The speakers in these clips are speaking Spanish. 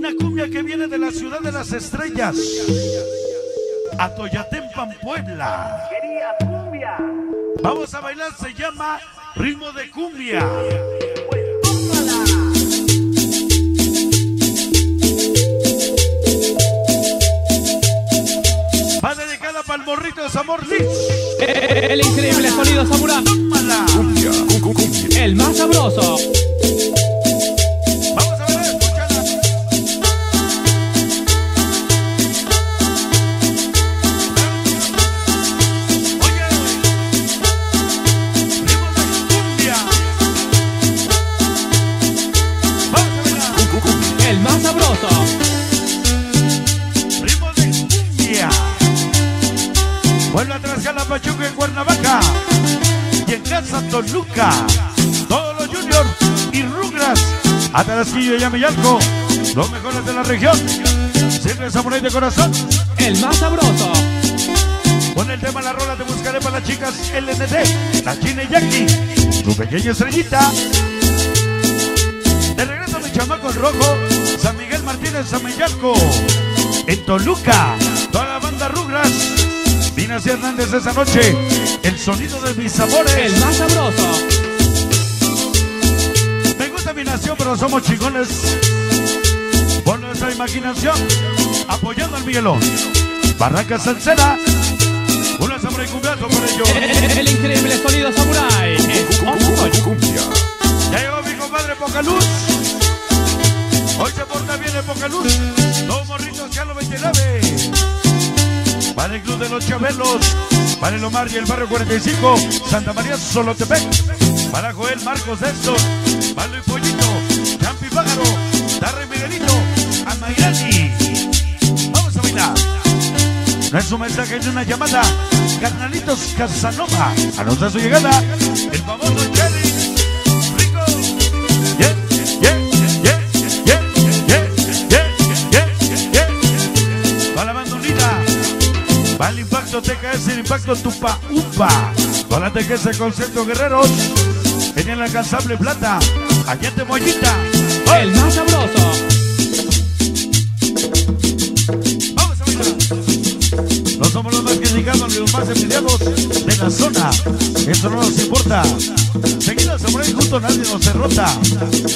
Una cumbia que viene de la ciudad de las estrellas. Atoyatempan, Puebla. Quería cumbia. Vamos a bailar, se llama Ritmo de Cumbia. Pues tómala. Va dedicada para el morrito de Zamor Liz. El increíble sonido samurai. Tómala. El más sabroso. Toluca. Todos los juniors y Rugras. Atarasquillo y Amillalco. Los mejores de la región. Siempre Samurai de corazón. El más sabroso. Con el tema La Rola te buscaré para las chicas LND. La China y Jackie. Tu pequeña estrellita. De regreso mi chamaco el rojo. San Miguel Martínez Amillalco. En Toluca. Toda la banda Rugras. Hernández esa noche. El sonido de mis sabores. El más sabroso. Me gusta mi nación, pero somos chingones. Por nuestra imaginación, apoyando al Miguelón. Barranca Salcera. Una sombra y cumbiazo por ello. El increíble sonido samurai. Para el Club de los Chabelos. Para el Omar y el Barrio 45. Santa María Solotepec. Para Joel Marcos Néstor. Para Luis Pollito. Champi Pájaro. Darre Miguelito. Amairani. Vamos a bailar. No es un mensaje, es una llamada. Carnalitos Casanova. Anuncia su llegada. El famoso Cherry. Impacto TKS, el impacto Tupa Upa. Toda la TKS Concepto Guerreros. En el alcanzable plata. Allá te mollita. El más sabroso. Somos los más criticados ni los más envidiados de la zona. Eso no nos importa. Seguida Samurai junto nadie nos derrota.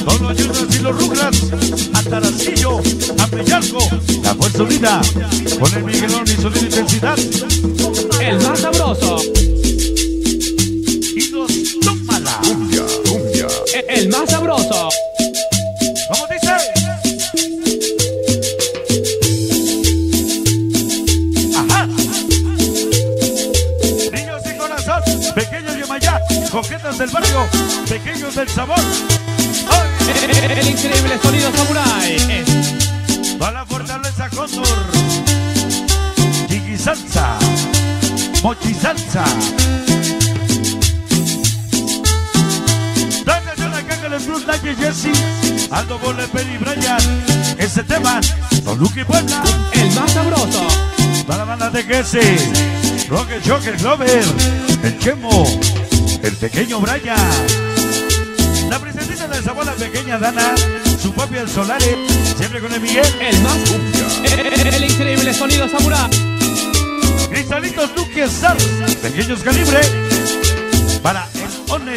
Todos los juniors y los rugras. A Taracillo, a Pellarco, la fuerza unida. Con el Miguelón y su intensidad. El más sabroso. Y nos tómala. El más sabroso. Pequeños del sabor. El increíble sonido samurai. Es Va la fortaleza Cóndor. Chiqui salsa. Mochi salsa. Dale una caja de Bruce Nike Jesse. Aldo Bole, Peri Brian. Ese tema. Toluca y Puebla. el más sabroso. Para la banda de Jesse. Rocket Joker Glover. El Chemo. El pequeño Brian. Pequeña Dana. Su papi el Solare. Siempre con el Miguel. El más. El increíble sonido samurai. Cristalitos Duque Sar, pequeños calibre, para el Honor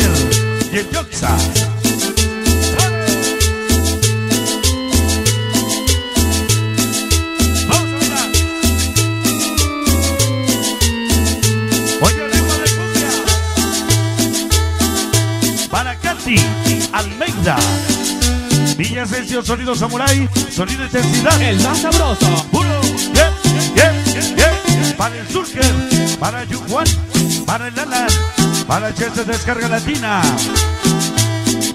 y el Yoxa. Villa Asensio, sonido samurai, sonido intensidad. El más sabroso. Puro, yeah, yeah, yeah. Para el Surker, para Yujuan, para el Alan, para Chelsea Descarga Latina.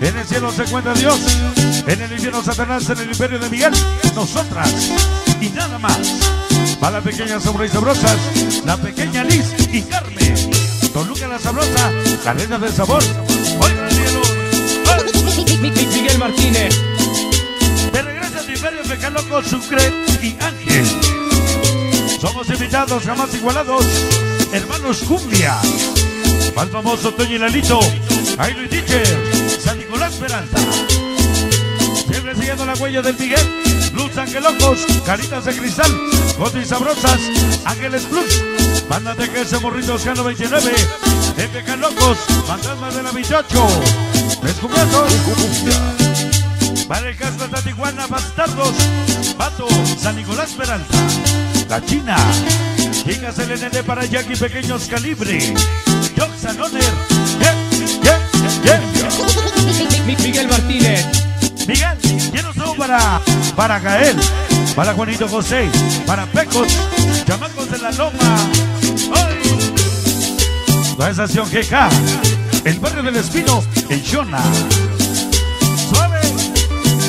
En el cielo se encuentra Dios, en el infierno Satanás, en el imperio de Miguel, nosotras y nada más. Para la pequeña Sabra y Sabrosas, la pequeña Liz y Carmen. Toluca la Sabrosa, la reina del sabor. De regreso al imperio Mecaloco, Sucre y Ángel. Somos invitados jamás igualados, hermanos Cumbia. Al famoso Toño y Lalito, Ailo y Teacher, San Nicolás Peralta. Siempre siguiendo la huella del Miguel, Luz Angelocos, Caritas de Cristal, Gotis Sabrosas, Ángeles Plus, Banda de Queso Morritos Cano 29, FK Locos, Fantasmas de la 28, Descubiertos, para el Casco de Tijuana, Bastardos, Pato, San Nicolás Peralta, La China, Chicas LND para Jackie Pequeños Calibre, Joxan Oner, yeah, yeah, yeah, yeah. Mi- Miguel Martínez. Miguel, llenos son para, para Gael, para Juanito José, para Pecos, chamacos de la Loma. ¡Ay! La estación GK, el barrio del Espino, el Shona.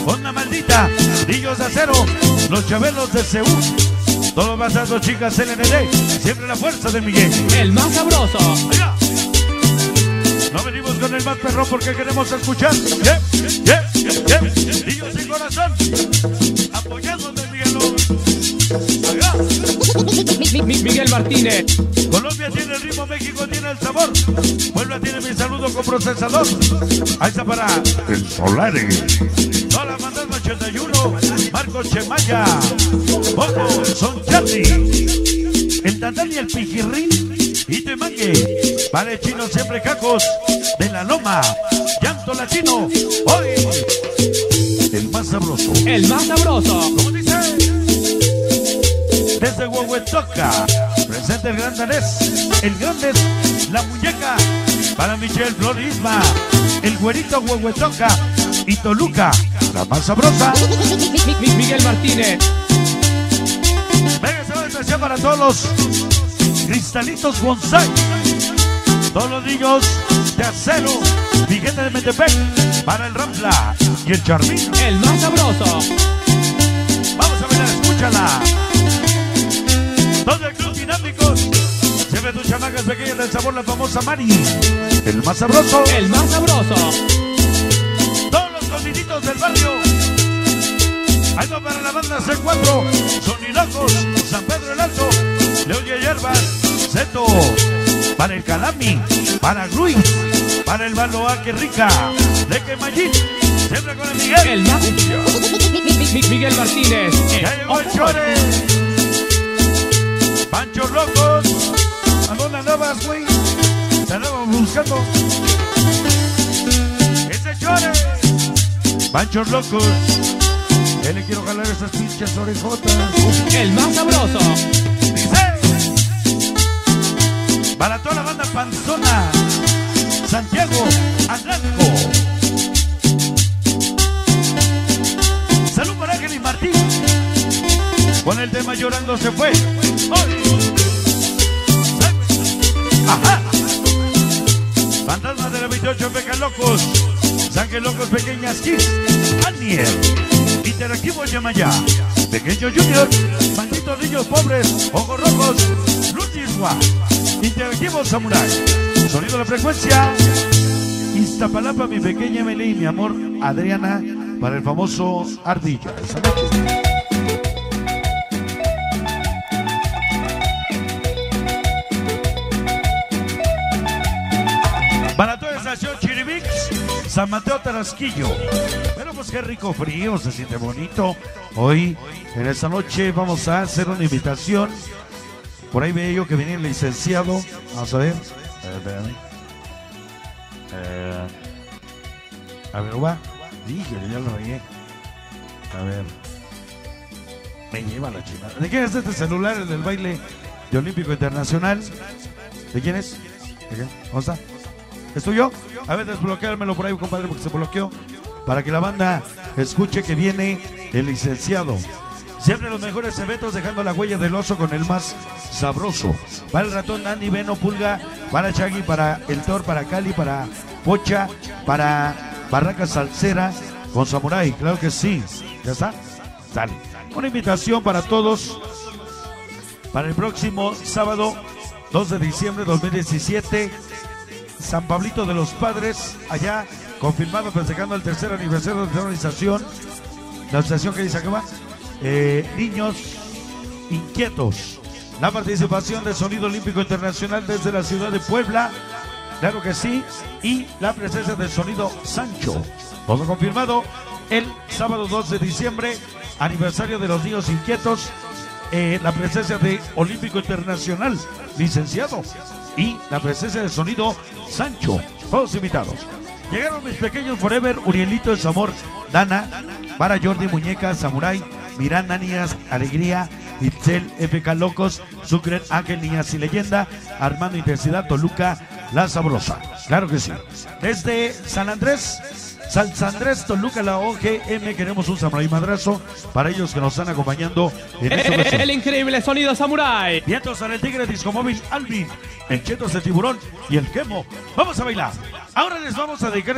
Onda maldita, de Acero, los chabelos de Seúl. Todos basados, chicas LND, siempre la fuerza de Miguel. El más sabroso. Allá. No venimos con el más perrón porque queremos escuchar. Yeah, yeah, yeah. Niños sin corazón. Apoyados de Miguelón. Allá. Mi- mi- Miguel Martínez. Colombia tiene el ritmo, México tiene el sabor. Puebla tiene mi saludo con procesador. Ahí está para el Solari. Toda la fantasma 81. Marcos Chemaya. Moco, son Charlie. El Tandán y el Piquirrín. Y Temangue. Vale, chino siempre cacos. De la Loma. Llanto latino. Hoy. El más sabroso. El más sabroso. ¿Cómo dice? Desde Huehuetoca, presente el gran danés, el grandes, la muñeca, para Michelle Florisma, el güerito Huehuetoca y Toluca, la más sabrosa. Mi- mi- Miguel Martínez. Venga, saludo especial para todos los cristalitos bonsai, todos los niños de acero, mi gente de Metepec, para el Rampla y el Charmín. El más sabroso. Vamos a ver, escúchala. Todo el club dinámicos. Siempre tus chamacas pequeñas del sabor, la famosa Mari. El más sabroso. El más sabroso. Del barrio. Va para la banda C4. Sonilocos. San Pedro el Alto. León y Hierbas. Zeto. Para el Calami. Para Gruis. Para el Baloa, que rica. De Quemallín. Siempre con el Miguel. El Miguel Martínez. Ya llegó el Chore. Pancho Locos. ¿A dónde andabas, güey? Te andamos buscando. Ese Chore. Pancho Locos. Ya le quiero jalar esas pinches orejotas. El más sabroso. Dice. Para toda la banda panzona. Santiago Aranco. Salud para Ángel y Martín. Con el tema llorando se fue. ¡Ay! Ajá. Fantasmas de la 28 Peca Locos. Sángel Locos Pequeñas Kids. Aniel. Interactivo Yamaya. Pequeño Junior. Malditos niños pobres. Ojos rojos. Lutiswa. Interactivo Samurai. Sonido de la frecuencia. Iztapalapa, mi pequeña Emily y mi amor Adriana. Para el famoso Ardilla. Esa. San Mateo Tarasquillo. Bueno, pues qué rico frío, se siente bonito. Hoy, en esta noche, vamos a hacer una invitación. Por ahí veo yo que viene el licenciado. Vamos a ver. A ver, espérame. Eh, a ver, va. Dije, ya lo regué. A ver. Me lleva la chingada. ¿De quién es este celular, el del baile de Olímpico Internacional? ¿De quién es? ¿De quién? ¿Cómo está? ¿Es tuyo? A ver, desbloqueármelo por ahí, compadre, porque se bloqueó. Para que la banda escuche que viene el licenciado. Siempre los mejores eventos dejando la huella del oso con el más sabroso. Para el ratón Andy, Beno, Pulga, para Chagui, para el Thor, para Cali, para Pocha, para Barraca Salsera, con Samurai, claro que sí. ¿Ya está? Sale. Una invitación para todos para el próximo sábado 2 de diciembre de 2017. San Pablito de los Padres, allá confirmado festejando el tercer aniversario de la organización. La asociación que dice que va. Eh, niños inquietos. La participación del Sonido Olímpico Internacional desde la ciudad de Puebla. Claro que sí. Y la presencia del Sonido Sancho. Todo confirmado el sábado 2 de diciembre aniversario de los niños inquietos, eh, la presencia de Olímpico Internacional, licenciado, y la presencia de sonido Sancho, todos invitados. Llegaron mis pequeños Forever, Urielito El Amor, Dana, para Jordi Muñeca, Samurai, Miranda Niñas, Alegría, Itzel, FK Locos, Sucre, Ángel Niñas y Leyenda, Armando Intensidad, Toluca, La Sabrosa. Claro que sí. Desde San Andrés, San Andrés, Toluca, la OGM, queremos un Samurai Madrazo para ellos que nos están acompañando en esta ocasión. el increíble sonido Samurai. Vientos en el Tigre Discomóvil Alvin, el Chetos de Tiburón y el Quemo. Vamos a bailar. Ahora les vamos a dedicar